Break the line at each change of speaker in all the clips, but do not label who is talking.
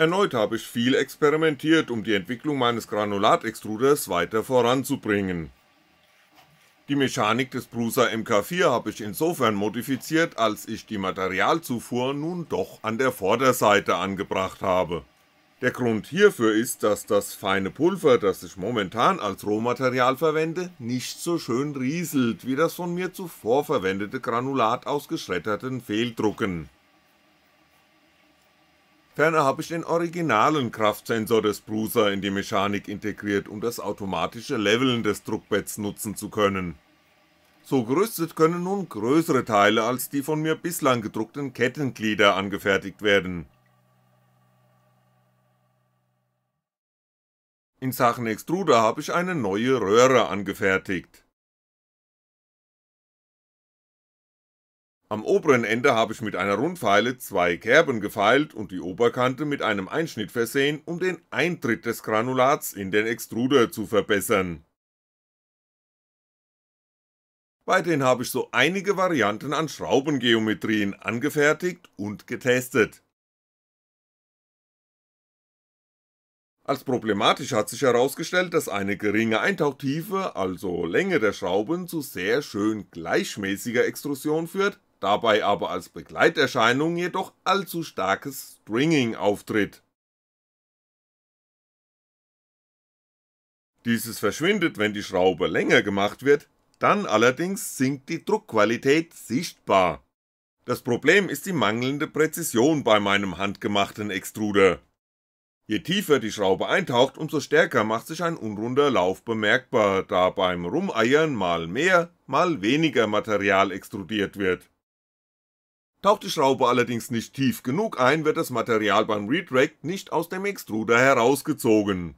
Erneut habe ich viel experimentiert, um die Entwicklung meines Granulatextruders weiter voranzubringen. Die Mechanik des Prusa Mk4 habe ich insofern modifiziert, als ich die Materialzufuhr nun doch an der Vorderseite angebracht habe. Der Grund hierfür ist, dass das feine Pulver, das ich momentan als Rohmaterial verwende, nicht so schön rieselt wie das von mir zuvor verwendete Granulat aus geschredderten Fehldrucken Ferner habe ich den originalen Kraftsensor des Bruiser in die Mechanik integriert, um das automatische Leveln des Druckbetts nutzen zu können. So gerüstet können nun größere Teile als die von mir bislang gedruckten Kettenglieder angefertigt werden. In Sachen Extruder habe ich eine neue Röhre angefertigt Am oberen Ende habe ich mit einer Rundfeile zwei Kerben gefeilt und die Oberkante mit einem Einschnitt versehen, um den Eintritt des Granulats in den Extruder zu verbessern. Weiterhin habe ich so einige Varianten an Schraubengeometrien angefertigt und getestet. Als problematisch hat sich herausgestellt, dass eine geringe Eintauchtiefe, also Länge der Schrauben, zu sehr schön gleichmäßiger Extrusion führt, dabei aber als Begleiterscheinung jedoch allzu starkes Stringing auftritt. Dieses verschwindet, wenn die Schraube länger gemacht wird, dann allerdings sinkt die Druckqualität sichtbar. Das Problem ist die mangelnde Präzision bei meinem handgemachten Extruder. Je tiefer die Schraube eintaucht, umso stärker macht sich ein unrunder Lauf bemerkbar, da beim Rumeiern mal mehr, mal weniger Material extrudiert wird Taucht die Schraube allerdings nicht tief genug ein, wird das Material beim Retract nicht aus dem Extruder herausgezogen.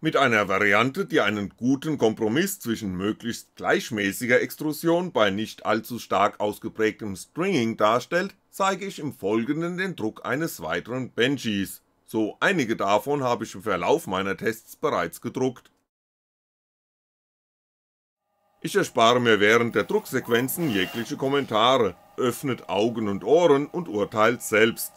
Mit einer Variante, die einen guten Kompromiss zwischen möglichst gleichmäßiger Extrusion bei nicht allzu stark ausgeprägtem Stringing darstellt, zeige ich im Folgenden den Druck eines weiteren Benchies, so einige davon habe ich im Verlauf meiner Tests bereits gedruckt ich erspare mir während der Drucksequenzen jegliche Kommentare, öffnet Augen und Ohren und urteilt selbst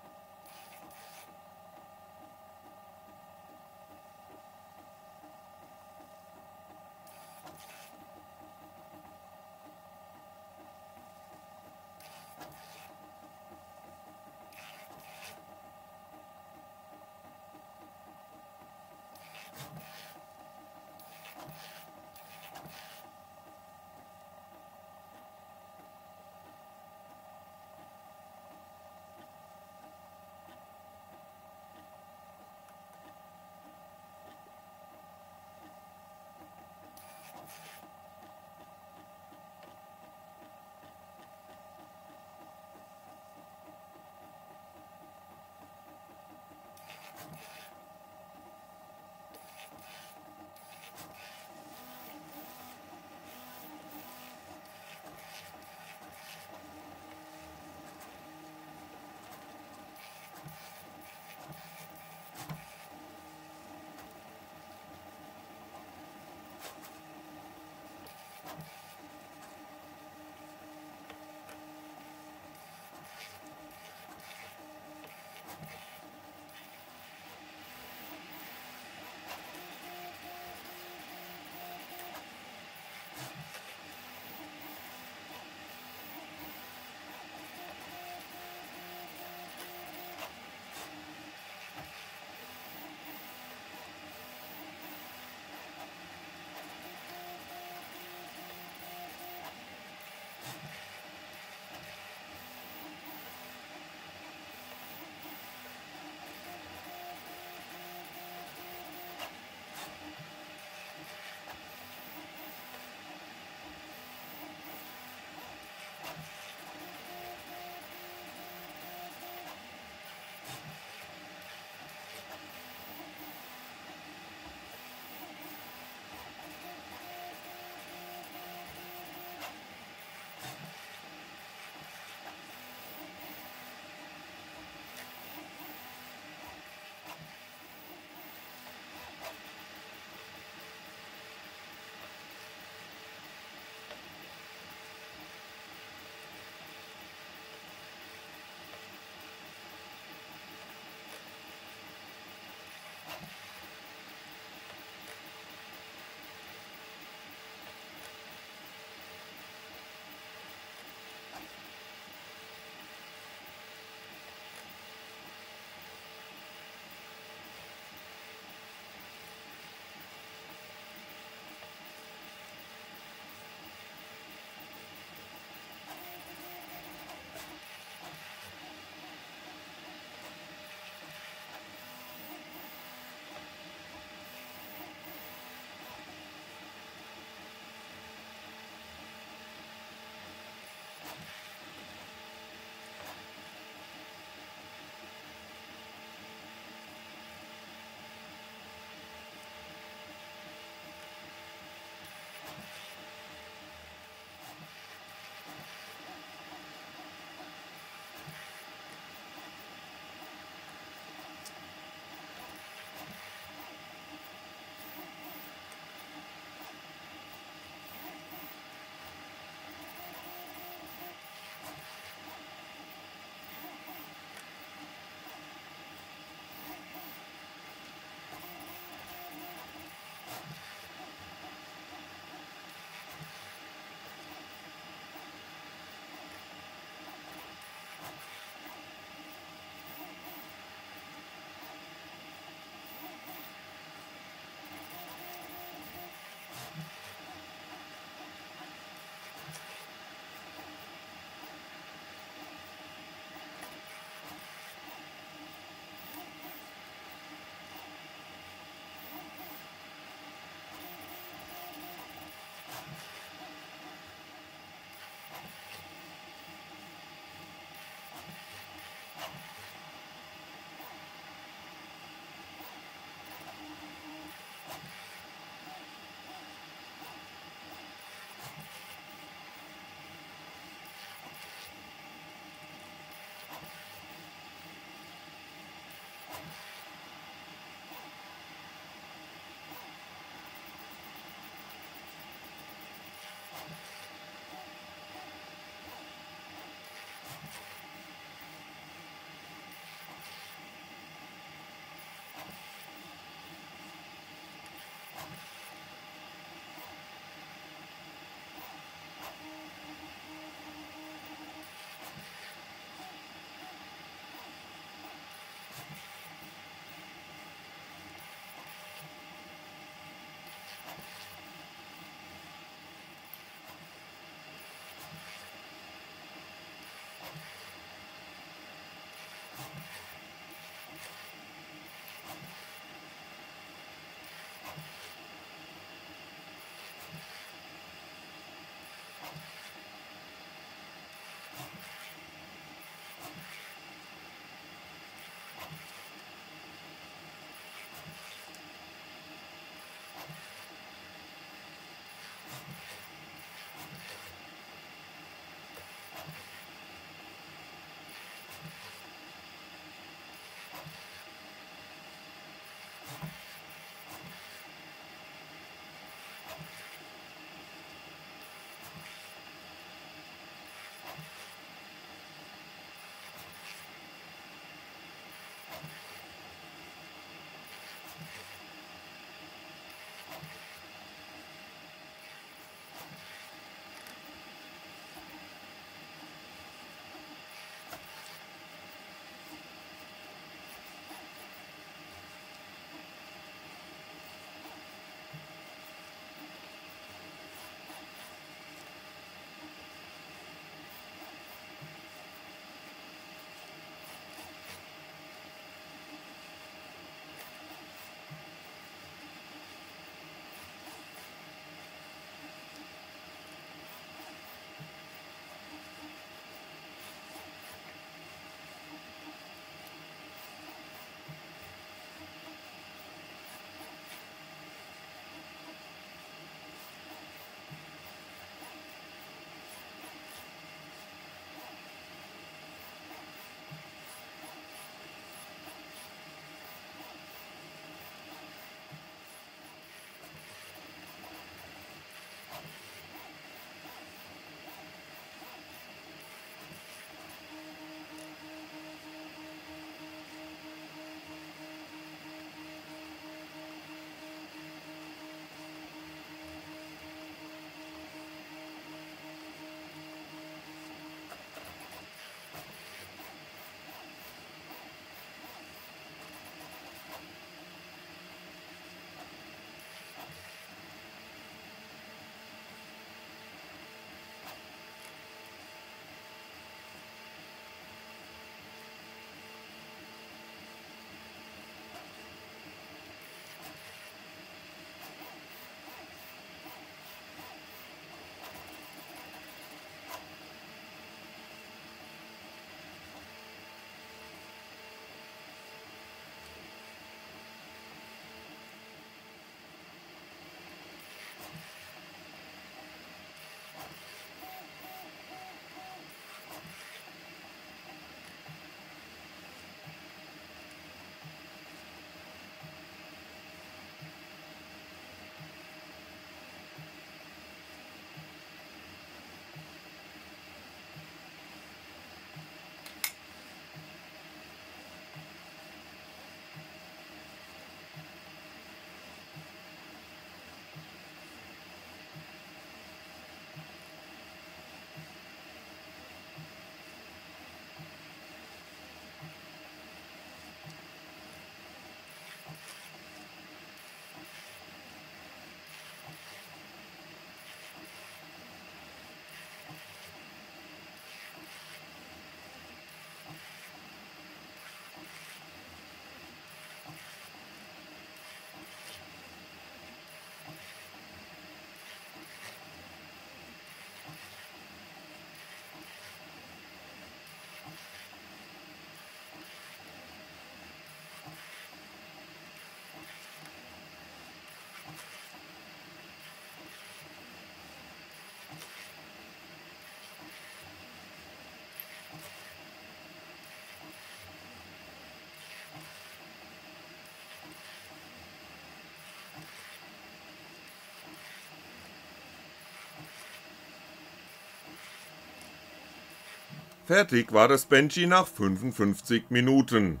Fertig war das Benchy nach 55 Minuten.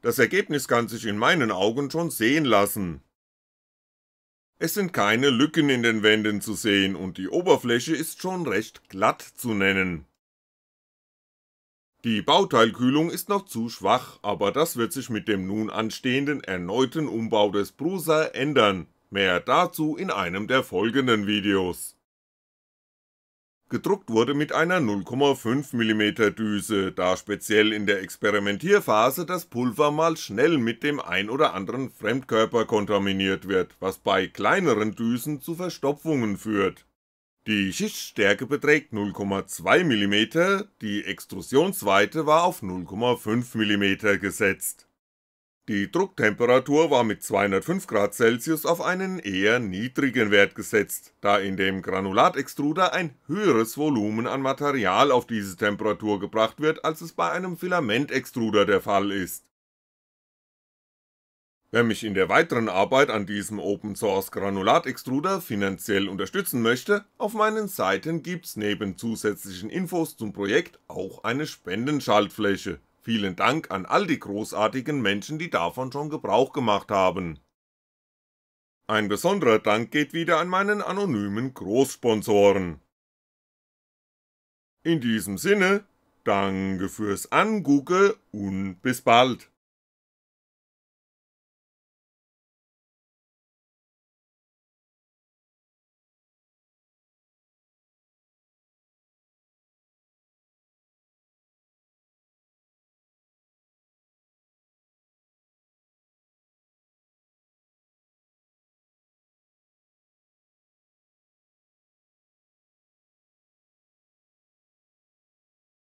Das Ergebnis kann sich in meinen Augen schon sehen lassen. Es sind keine Lücken in den Wänden zu sehen und die Oberfläche ist schon recht glatt zu nennen. Die Bauteilkühlung ist noch zu schwach, aber das wird sich mit dem nun anstehenden erneuten Umbau des Prusa ändern, mehr dazu in einem der folgenden Videos. Gedruckt wurde mit einer 0,5mm Düse, da speziell in der Experimentierphase das Pulver mal schnell mit dem ein oder anderen Fremdkörper kontaminiert wird, was bei kleineren Düsen zu Verstopfungen führt. Die Schichtstärke beträgt 0,2mm, die Extrusionsweite war auf 0,5mm gesetzt die Drucktemperatur war mit 205 Celsius auf einen eher niedrigen Wert gesetzt, da in dem Granulatextruder ein höheres Volumen an Material auf diese Temperatur gebracht wird, als es bei einem Filamentextruder der Fall ist. Wer mich in der weiteren Arbeit an diesem Open Source Granulatextruder finanziell unterstützen möchte, auf meinen Seiten gibt's neben zusätzlichen Infos zum Projekt auch eine Spendenschaltfläche Vielen Dank an all die großartigen Menschen, die davon schon Gebrauch gemacht haben. Ein besonderer Dank geht wieder an meinen anonymen Großsponsoren. In diesem Sinne, danke fürs Angucke und bis bald.